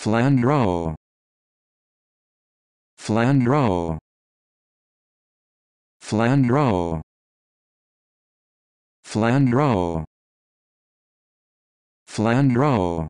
Flandreau. Flandreau. Flandreau. Flandreau. Flandreau.